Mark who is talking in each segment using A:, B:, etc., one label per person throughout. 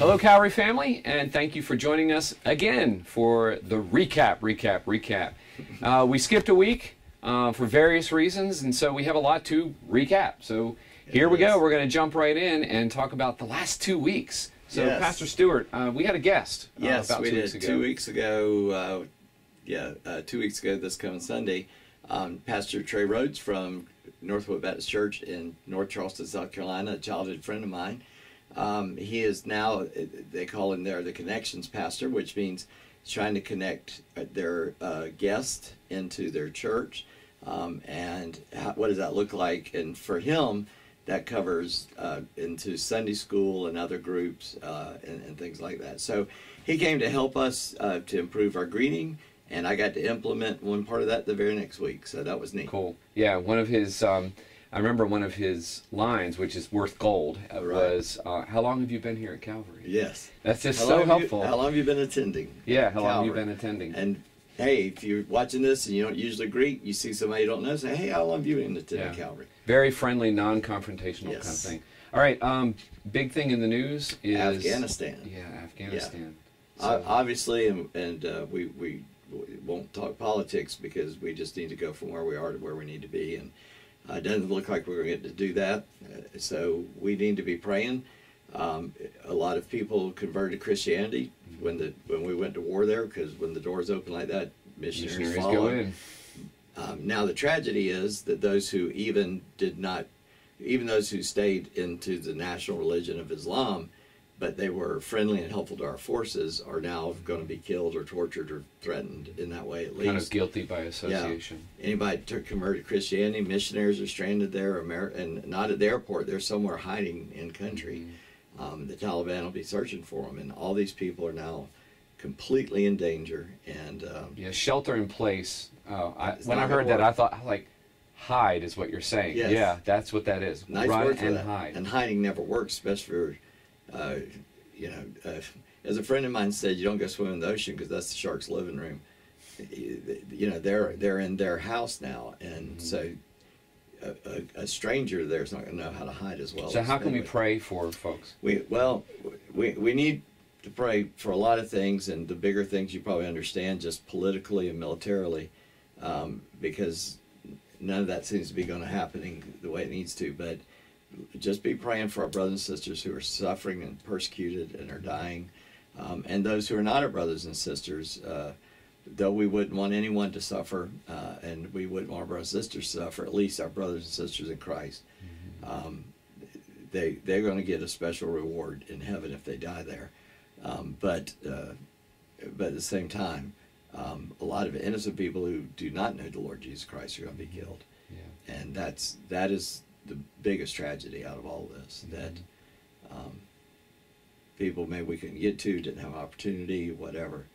A: Hello, Calvary family, and thank you for joining us again for the recap, recap, recap. Uh, we skipped a week uh, for various reasons, and so we have a lot to recap. So here we go. We're going to jump right in and talk about the last two weeks. So,
B: Yes.
A: Pastor Stewart, uh, we had a guest uh,
B: Yes,
A: about
B: we
A: two
B: did
A: weeks ago.
B: two weeks ago. Uh, yeah, uh, two weeks ago this coming Sunday. Um, Pastor Trey Rhodes from Northwood Baptist Church in North Charleston, South Carolina, a childhood friend of mine. Um, he is now, they call him there the connections pastor, which means he's trying to connect their uh, guests into their church. Um, and how, what does that look like? And for him, that covers uh, into Sunday school and other groups uh, and, and things like that. So he came to help us uh, to improve our greeting, and I got to implement one part of that the very next week. So that was neat.
A: Cool. Yeah, one of his, um, I remember one of his lines, which is worth gold,
B: Right.
A: was, uh, How long have you been here at Calvary?
B: Yes.
A: That's just
B: How
A: so
B: have you-
A: helpful.
B: how long have you been attending?
A: yeah, how long have you been attending?
B: And hey, if you're watching this and you don't usually greet, you see somebody you don't know, say, hey, how long have you been attending
A: Yeah.
B: Calvary?
A: Very friendly, non-confrontational kind of thing. All right, um, big thing in the news is
B: Afghanistan.
A: Yeah, Afghanistan.
B: O-
A: So-
B: obviously, and, and uh, we, we we won't talk politics because we just need to go from where we are to where we need to be, and uh, it doesn't look like we're going to to do that. Uh, so we need to be praying. Um, a lot of people converted to Christianity when the when we went to war there because when the doors open like that, missionaries,
A: missionaries
B: follow.
A: go in.
B: Um, now the tragedy is that those who even did not, even those who stayed into the national religion of Islam, but they were friendly and helpful to our forces, are now going to be killed or tortured or threatened in that way at least.
A: Kind of guilty by association. Yeah.
B: Anybody to convert to Christianity, missionaries are stranded there, Amer- and not at the airport. They're somewhere hiding in country.
A: Mm-hmm.
B: Um, the Taliban will be searching for them, and all these people are now completely in danger. And um,
A: Yeah, shelter in place. Uh, I, when I heard that, I thought like hide is what you're saying.
B: Yes.
A: Yeah, that's what that is.
B: Nice
A: Run
B: word for
A: and hide.
B: And hiding never works, especially for, uh, you know, uh, as a friend of mine said, you don't go swim in the ocean because that's the shark's living room. You know, they're they're in their house now, and
A: Mhm.
B: so a, a, a stranger there's not going to know how to hide as well.
A: so
B: as
A: how can we pray for folks?
B: We well, we we need to pray for a lot of things, and the bigger things you probably understand, just politically and militarily, um, because none of that seems to be going to happening the way it needs to. But just be praying for our brothers and sisters who are suffering and persecuted and are dying, um, and those who are not our brothers and sisters. Uh, though we wouldn't want anyone to suffer, uh, and we wouldn't want our brothers and sisters to suffer, at least our brothers and sisters in Christ. Um, they they're going to get a special reward in heaven if they die there. Um, but uh, but at the same time, um, a lot of innocent people who do not know the Lord Jesus Christ are going to be killed,
A: Yeah.
B: and that's that is the biggest tragedy out of all this. That um, people maybe we couldn't get to didn't have opportunity, whatever.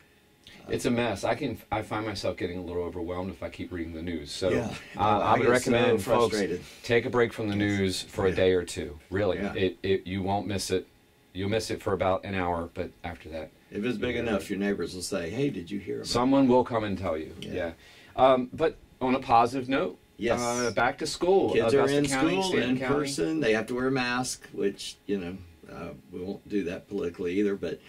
B: Uh,
A: It's a mess. I can I find myself getting a little overwhelmed if I keep reading the news. So
B: Yeah.
A: uh, I
B: I
A: would recommend
B: so
A: folks take a break from the news for a day or two. Really,
B: Yeah.
A: it, it you won't miss it. You'll miss it for about an hour, but after that,
B: if it's big
A: Yeah.
B: enough, your neighbors will say, "Hey, did you hear about?"
A: someone will come and tell you.
B: Yeah.
A: Yeah. Um, but on a positive note,
B: Yes.
A: uh, back to school.
B: Kids
A: uh,
B: are in
A: County,
B: school in
A: County.
B: person. They have to wear a mask, which you know uh, we won't do that politically either. But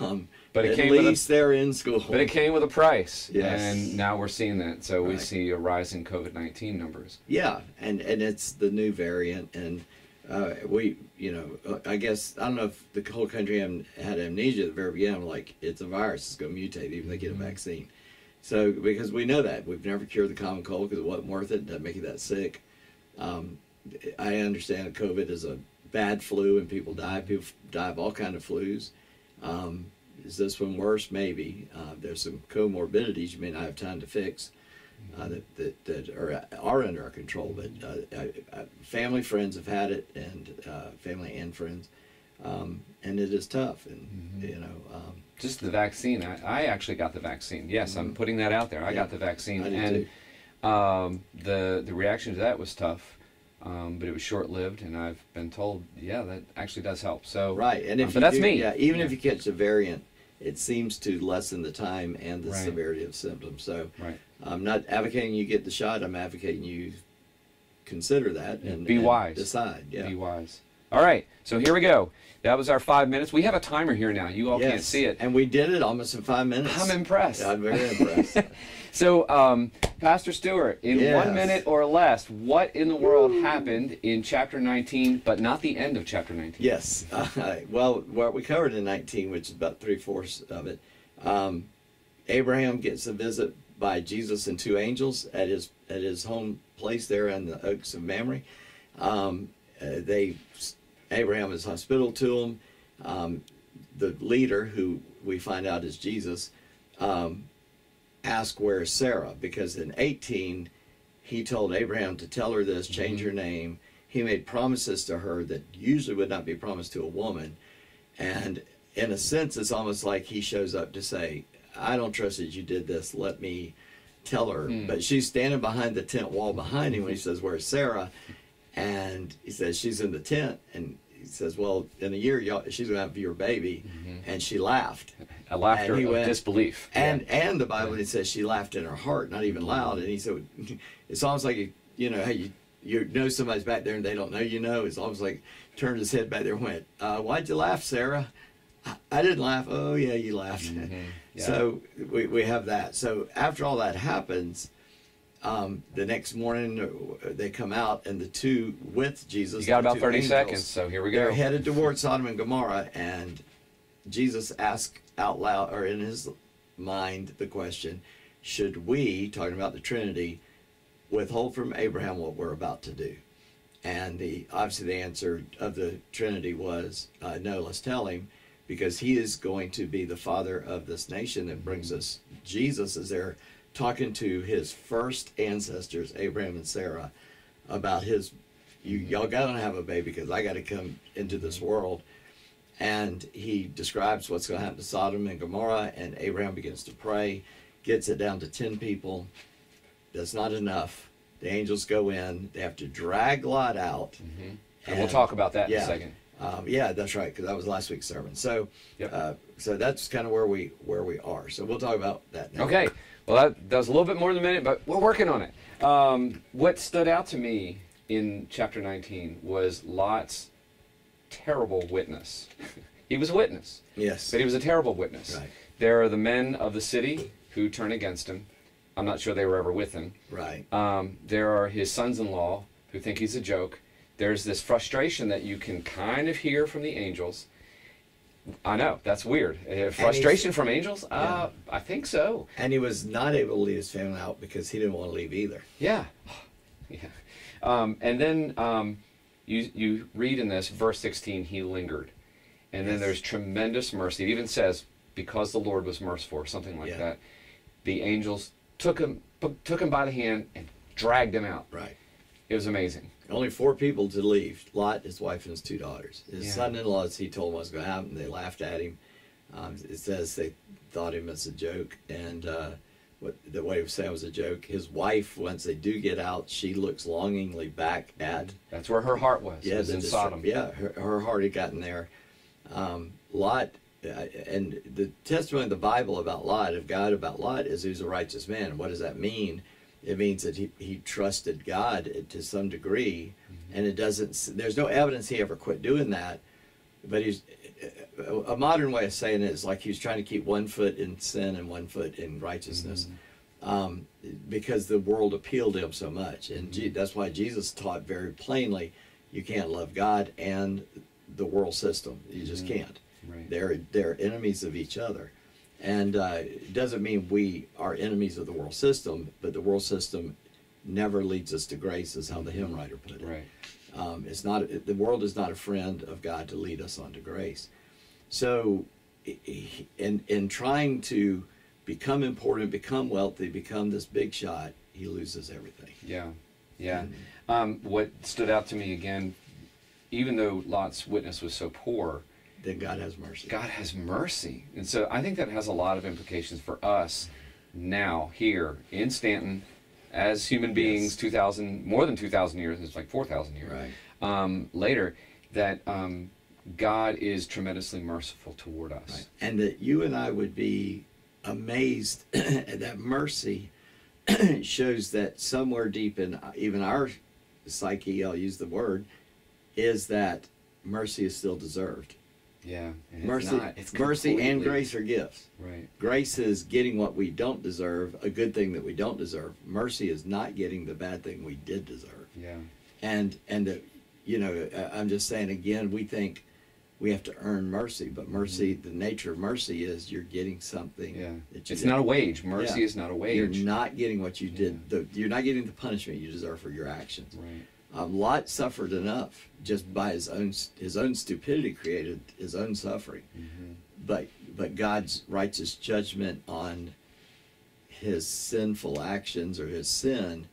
B: um,
A: But it
B: at
A: came with a-
B: least they're in school.
A: But it came with a price.
B: Yes.
A: And now we're seeing that. So we see a rise in COVID 19 numbers.
B: yeah, and and it's the new variant, and uh, we you know uh, I guess I don't know if the whole country had amnesia at the very beginning. Like it's a virus, it's going to mutate even if they get a
A: Mhm.
B: vaccine. So because we know that we've never cured the common cold because it wasn't worth it, doesn't make you that sick. Um, I understand COVID is a bad flu and people die. People die of all kind of flus. Um, is this one worse? Maybe. Uh, there's some comorbidities you may not have time to fix uh, that, that, that are, are under our control. But uh, family, friends have had it, and uh, family and friends. Um, and it is tough. And,
A: Mhm.
B: you know, um,
A: Just the vaccine. I, I actually got the vaccine. Yes, I'm
B: Mhm.
A: putting that out there. I
B: Yeah.
A: got the vaccine. And um, the, the reaction to that was tough. Um, but it was short lived, and I've been told, yeah, that actually does help. So,
B: Right, and if you
A: but that's
B: do-
A: me.
B: Yeah, even if you catch a variant, it seems to lessen the time and the
A: Right.
B: severity of symptoms. So
A: right.
B: I'm not advocating you get the shot. I'm advocating you consider that and
A: be
B: and
A: wise.
B: Decide. Yeah.
A: Be wise. All right, so here we go. That was our five minutes. We have a timer here now. You all can't see it.
B: And we did it almost in five minutes.
A: I'm impressed.
B: I'm very impressed.
A: So, um, Pastor Stewart, in
B: Yes.
A: one minute or less, what in the world happened in chapter 19, but not the end of chapter 19?
B: yes. Uh, well, what we covered in 19, which is about three fourths of it, um, Abraham gets a visit by Jesus and two angels at his at his home place there in the Oaks of Mamre. Um, uh, they Abraham is hospitable to him. Um, the leader, who we find out is Jesus, um, asked where is Sarah because in 18 he told Abraham to tell her this, change her name. He made promises to her that usually would not be promised to a woman, and in a sense, it's almost like he shows up to say, "I don't trust that you did this. Let me." Tell her, but she's standing behind the tent wall behind him when he says, "Where's Sarah?" And he says she's in the tent. And he says well in a year y'all, she's gonna have your baby. And she laughed.
A: A laughter
B: And he
A: of
B: went-
A: disbelief.
B: and and the bible it says she laughed in her heart not even loud. And he said it's almost like you, you know hey, you you know somebody's back there and they don't know you know. It's almost like turned his head back there and went uh, why'd you laugh sarah? I, didn't laugh. Oh yeah you laughed.
A: Yeah.
B: so we, we have that. So after all that happens um, the next morning uh, they come out and the two with jesus
A: you got about 30
B: angels,
A: seconds, so here we go.
B: they're headed towards Sodom and Gomorrah, and Jesus asked out loud, or in his mind, the question: Should we, talking about the Trinity, withhold from Abraham what we're about to do? And the obviously the answer of the Trinity was uh, no. Let's tell him, because he is going to be the father of this nation that brings us. Jesus is there talking to his first ancestors, Abraham and Sarah, about his you y'all gotta have a baby because I gotta come into this world. And he describes what's gonna happen to Sodom and Gomorrah, and Abraham begins to pray, gets it down to ten people. That's not enough. The angels go in. They have to drag Lot out.
A: and we'll talk about that in a
B: yeah.
A: second.
B: Um, yeah, that's right, because that was last week's sermon. So,
A: Yep.
B: uh, so that's kind of where we where we are. So we'll talk about that now.
A: Okay. Well, that, that was a little bit more than a minute, but we're working on it. Um, what stood out to me in chapter 19 was Lot's terrible witness. he was a witness,
B: Yes.
A: but he was a terrible witness.
B: Right.
A: There are the men of the city who turn against him. I'm not sure they were ever with him.
B: Right.
A: Um, there are his sons-in-law who think he's a joke. There's this frustration that you can kind of hear from the angels. I know that's weird. Uh, frustration from angels? Uh, I think so.
B: And he was not able to leave his family out because he didn't want to leave either.
A: Yeah, yeah. Um, and then um, you you read in this verse 16, he lingered, and then there's tremendous mercy. It even says because the Lord was merciful, or something like
B: Yeah.
A: that. The angels took him took him by the hand and dragged him out.
B: Right.
A: It was amazing.
B: Only four people to leave: Lot, his wife, and his two daughters. His
A: Yeah.
B: son-in-laws, he told him was going to happen. They laughed at him. Um, it says they thought him as a joke, and uh, what the way he was saying was a joke. His wife, once they do get out, she looks longingly back at
A: That's where her heart was.
B: yeah,
A: was in Sodom.
B: Yeah, her, her heart had gotten there. Um, Lot, uh, and the testimony of the Bible about Lot, of God about Lot, is he's a righteous man. What does that mean? It means that he, he trusted God to some degree, mm-hmm. and it doesn't. There's no evidence he ever quit doing that. But he's a modern way of saying it is like he was trying to keep one foot in sin and one foot in righteousness. Mm-hmm. Um, because the world appealed to him so much, and mm-hmm. Je- that's why Jesus taught very plainly, you can't love God and the world system. You just can't.
A: Right.
B: They're they're enemies of each other, and uh, it doesn't mean we are enemies of the world system, but the world system never leads us to grace, is how the hymn writer put it.
A: Right.
B: Um, it's not the world is not a friend of God to lead us onto grace. So, in in trying to become important, become wealthy, become this big shot, he loses everything.
A: Yeah, yeah.
B: Mm-hmm.
A: Um, what stood out to me again, even though Lot's witness was so poor,
B: Then God has mercy.
A: God has mercy, and so I think that has a lot of implications for us now here in Staunton, as human beings,
B: Yes.
A: two thousand more than two thousand years. It's like four thousand years.
B: Right.
A: Um, later, that um, God is tremendously merciful toward us.
B: Right. And that you and I would be amazed at that mercy shows that somewhere deep in even our psyche, I'll use the word, is that mercy is still deserved.
A: Yeah.
B: Mercy.
A: It's
B: mercy and grace are gifts.
A: Right.
B: Grace is getting what we don't deserve, a good thing that we don't deserve. Mercy is not getting the bad thing we did deserve.
A: Yeah.
B: And and uh, you know, I'm just saying again, we think we have to earn mercy, but mercy, the nature of mercy is you're getting something.
A: Mm-hmm. Yeah. It's
B: didn't-
A: not a wage. Mercy
B: Yeah.
A: is not a wage.
B: You're not getting what you did. The, you're not getting the punishment you deserve for your actions.
A: Right.
B: Um, Lot suffered enough just by his own his own stupidity created his own suffering.
A: Mhm.
B: But but God's righteous judgment on his sinful actions or his sin,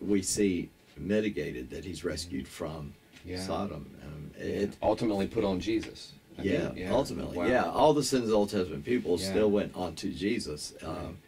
B: we see mitigated that he's rescued from
A: Yeah.
B: Sodom. Um,
A: Yeah.
B: it,
A: Ultimately put on Jesus.
B: Yeah,
A: mean,
B: ultimately,
A: Wow.
B: yeah. All the sins of the Old Testament people
A: Yeah.
B: still went on to Jesus. Um,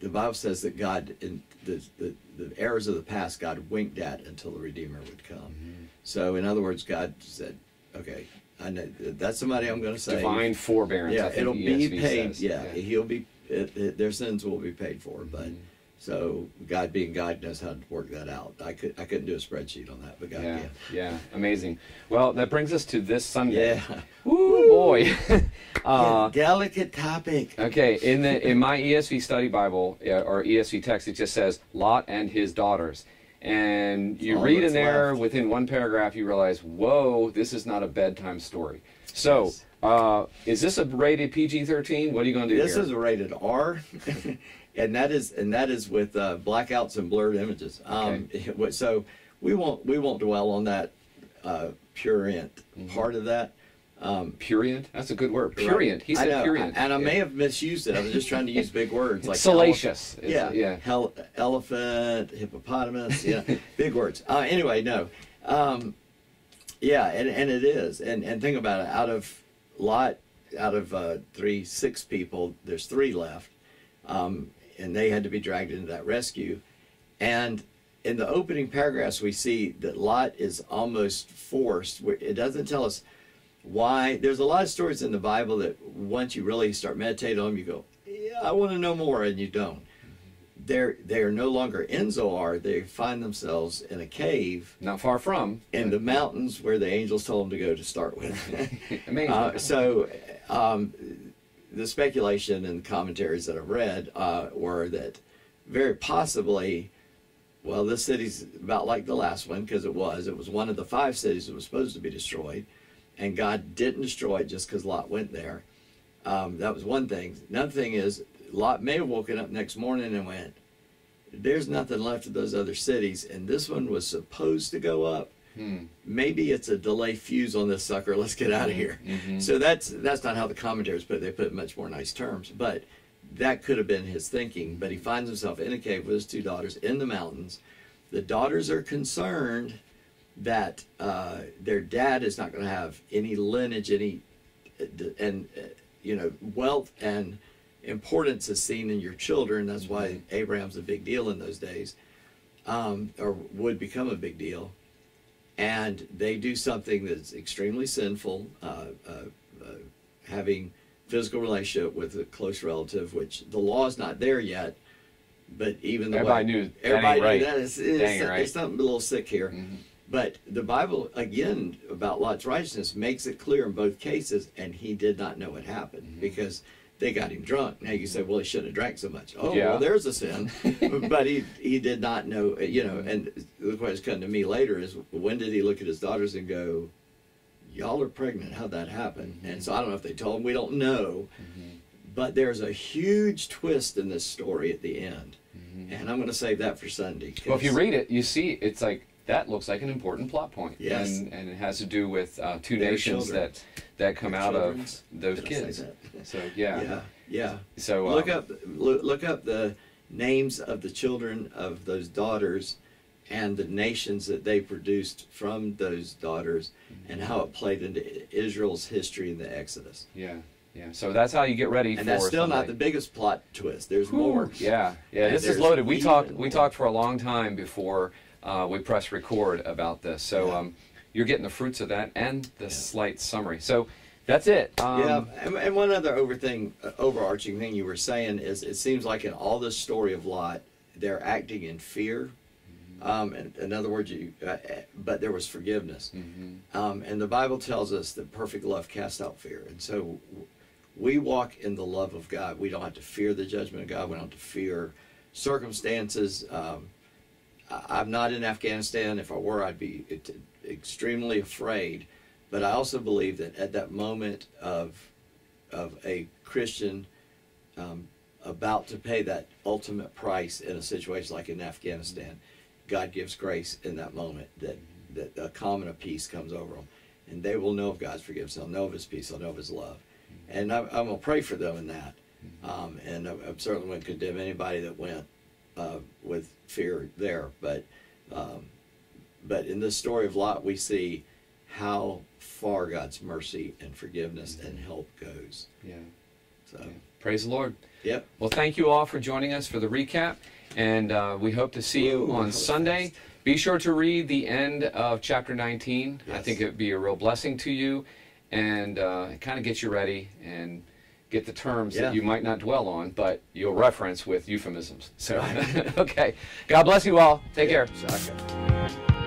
B: the Bible says that God, in the, the the errors of the past, God winked at until the Redeemer would come.
A: Mhm.
B: So, in other words, God said, "Okay, I know that's somebody I'm going to say.
A: Divine forbearance.
B: yeah, it'll be paid.
A: says.
B: Yeah, he'll be. It, it, their sins will be paid for. But
A: Mhm.
B: So God, being God, knows how to work that out. I could I couldn't do a spreadsheet on that, but God
A: Yeah,
B: can.
A: yeah, amazing. Well, that brings us to this Sunday.
B: Yeah.
A: Woo, boy. uh,
B: delicate topic.
A: okay, in the in my ESV study Bible or ESV text, it just says Lot and his daughters, and you
B: all
A: read in there
B: left.
A: within one paragraph, you realize, whoa, this is not a bedtime story. So,
B: Yes.
A: uh, is this a rated PG-13? What are you going to do
B: This
A: here?
B: is a rated R, and that is and that is with uh, blackouts and blurred images. Um, so we won't we won't dwell on that uh, purient
A: Mm-hmm.
B: part of that. Um,
A: Purient. That's a good word. Purient. He said
B: know,
A: purient.
B: and I
A: Yeah.
B: may have misused it. I was just trying to use big words like
A: salacious.
B: yeah,
A: yeah.
B: Hel- elephant, hippopotamus, yeah, big words. Uh, anyway, no, um, yeah, and, and it is, and and think about it. Out of lot, out of uh, three, six people, there's three left, um, and they had to be dragged into that rescue, and in the opening paragraphs we see that Lot is almost forced. It doesn't tell us why. There's a lot of stories in the Bible that once you really start meditating on them, you go, yeah, I want to know more, and you don't. They're they are no longer in Zoar. They find themselves in a cave
A: Not far from.
B: in the mountains where the angels told them to go to start with.
A: Amazing.
B: uh, so, um, the speculation and commentaries that I've read uh, were that very possibly, well, this city's about like the last one because it was. It was one of the five cities that was supposed to be destroyed, and God didn't destroy it just because Lot went there. Um, that was one thing. Another thing is Lot may have woken up next morning and went, "There's nothing left of those other cities," and this one was supposed to go up
A: Hmm.
B: maybe it's a delay fuse on this sucker. Let's get out of here.
A: Mhm.
B: So that's that's not how the commentators put it. They put it in much more nice terms, but that could have been his thinking. But he finds himself in a cave with his two daughters in the mountains. The daughters are concerned that uh, their dad is not going to have any lineage, any uh, and uh, you know wealth and importance is seen in your children. That's why Abraham's a big deal in those days, um, or would become a big deal and they do something that's extremely sinful, uh, uh, uh, having physical relationship with a close relative, which the law is not there yet. But even the
A: Everybody
B: way,
A: knew
B: everybody
A: right.
B: knew that is it's,
A: That right.
B: something a little sick here.
A: Mhm.
B: But the Bible again about Lot's righteousness makes it clear in both cases, and he did not know what happened
A: Mm-hmm.
B: because they got him drunk. Now you say, well, he shouldn't have drank so much. Oh,
A: Yeah.
B: well, there's a sin. but he he did not know, you know. And the question coming to me later is, when did he look at his daughters and go, "Y'all are pregnant"? How'd that happen? And so I don't know if they told him. We don't know. Mm-hmm. But there's a huge twist in this story at the end, mm-hmm. and I'm going to save that for Sunday.
A: Well, if you read it, you see it's like that looks like an important plot point.
B: Yes.
A: And, and it has to do with uh, two
B: Their
A: nations
B: children.
A: that that come
B: Their
A: out of those kids. So yeah.
B: yeah, yeah.
A: So uh,
B: look up look, up the names of the children of those daughters and the nations that they produced from those daughters and how it played into Israel's history in the Exodus.
A: Yeah. Yeah. So that's how you get ready for
B: And that's still not the biggest plot twist. There's more.
A: Yeah, yeah.
B: And
A: This is loaded. We talked. We talked for a long time before uh, we press record about this. So um, you're getting the fruits of that and the slight summary. So that's it. Um,
B: yeah, and, and one other over thing, uh, overarching thing you were saying is, it seems like in all this story of Lot, they're acting in fear, Um, in, in other words, you, uh, uh, but there was forgiveness.
A: Mm-hmm.
B: Um, and the Bible tells us that perfect love casts out fear. And so w- we walk in the love of God. We don't have to fear the judgment of God. We don't have to fear circumstances. Um, I'm not in Afghanistan. If I were, I'd be extremely afraid. But I also believe that at that moment of of a Christian um, about to pay that ultimate price in a situation like in Afghanistan, God gives grace in that moment that that a calm and a peace comes over them, and they will know of God's forgiveness. They'll know of His peace. They'll know of His love, and I'm, I'm gonna pray for them in that. Um, and I, I certainly wouldn't condemn anybody that went uh, with fear there, but um, but in this story of Lot, we see how far God's mercy and forgiveness and help goes.
A: Yeah.
B: So,
A: yeah. Praise the Lord.
B: yep.
A: Well, thank you all for joining us for the recap, and uh, we hope to see you
B: Ooh, that
A: on Sunday.
B: fast.
A: Be sure to read the end of chapter 19. I think it would be a real blessing to you, and uh, it kind of gets you ready and get the terms
B: Yeah.
A: that you might not dwell on, but you'll reference with euphemisms. So, okay. God bless you all. Take care.
B: Shaka.